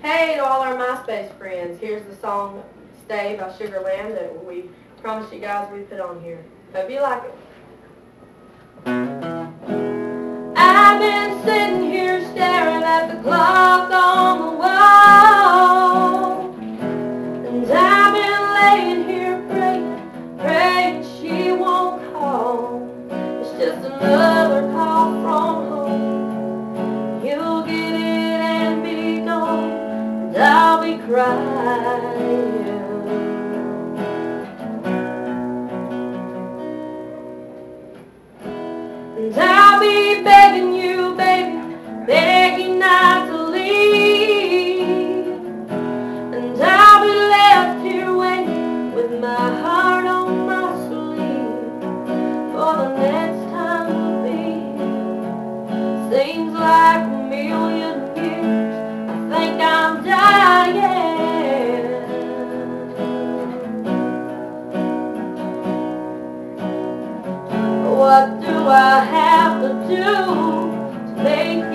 Hey to all our MySpace friends, here's the song Stay by Sugarland that we promised you guys we'd put on here. Hope you like it. I've been sitting here staring at the clock on the wall And I've been laying here praying, praying she won't call It's just another Be crying And I'll be begging you, baby, begging not to leave. And I'll be left here waiting with my heart on my sleeve for the next time we'll be. Seems like a million years. I think I'm dying. What do I have to do to make